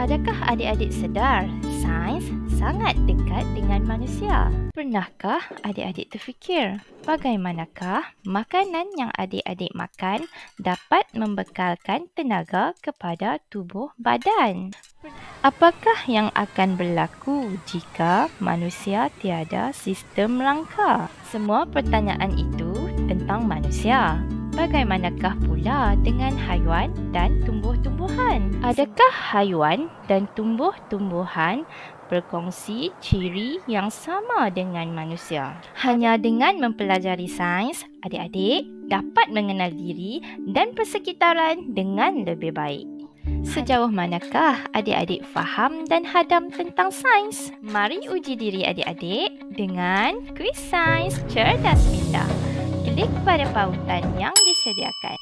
Adakah adik-adik sedar sains sangat dekat dengan manusia? Pernahkah adik-adik terfikir bagaimanakah makanan yang adik-adik makan dapat membekalkan tenaga kepada tubuh badan? Apakah yang akan berlaku jika manusia tiada sistem langkah? Semua pertanyaan itu tentang manusia. Bagaimanakah pula dengan haiwan dan tumbuh-tumbuhan? Adakah haiwan dan tumbuh-tumbuhan berkongsi ciri yang sama dengan manusia? Hanya dengan mempelajari sains, adik-adik dapat mengenal diri dan persekitaran dengan lebih baik. Sejauh manakah adik-adik faham dan hadam tentang sains? Mari uji diri adik-adik dengan kuis sains cerdas pindah klik pada pautan yang disediakan.